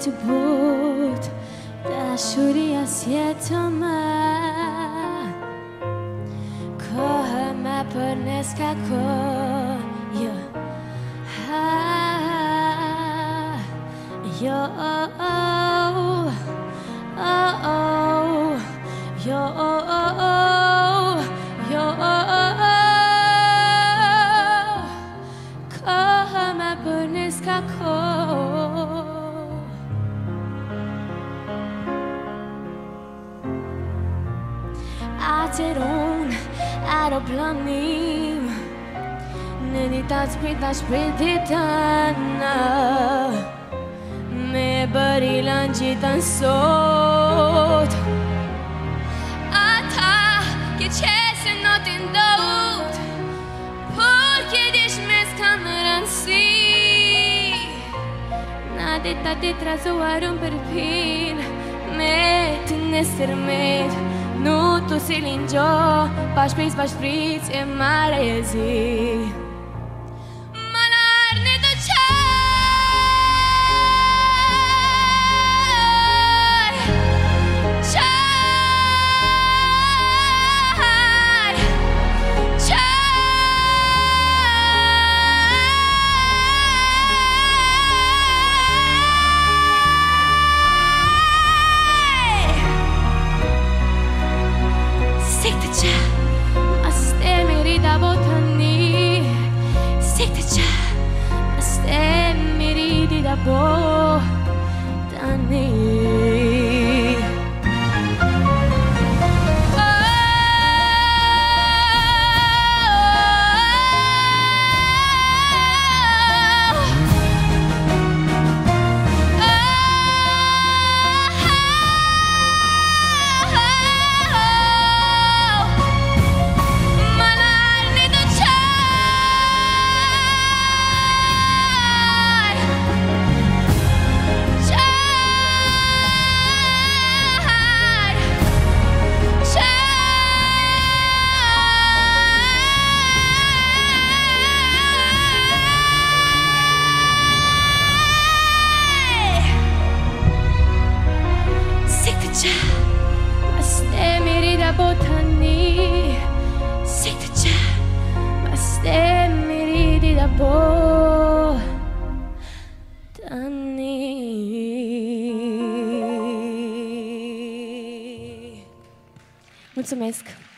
to put the shuri as yet on my Koha mapper neska ko yo ha yo oh oh yo oh oh yo oh oh Koha mapper neska ko Atër unë aeroplanim Në një të të shprit në shpritit të në Me bëri lanë gjithën sot Ata ke qese notin dot Por ke dish me s'kam rëndësi Na dita të trazuarën për pin Me të nesër med Nuk tu si linjo, pa shpris, pa shpris, e mare e zi 그리다 보다니 색대차 스테미리디다 보다니 merita botani Sikte qa Mas te meriti da botani Mulțumesc!